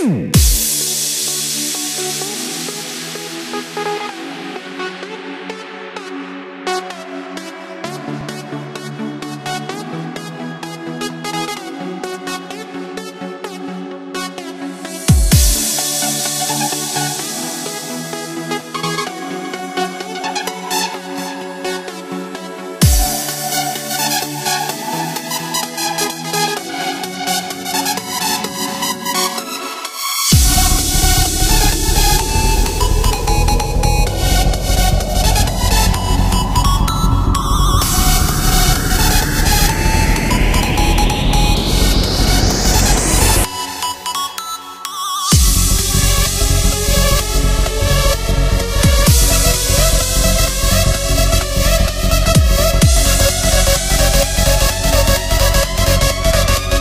Bye.